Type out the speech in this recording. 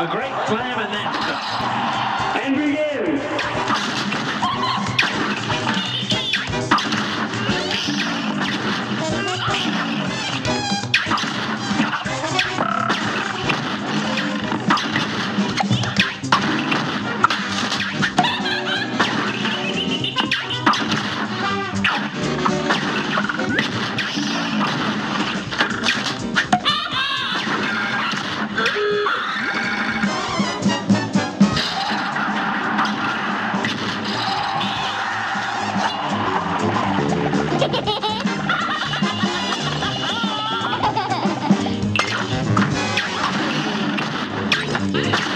A great slam and then And begin. Yeah.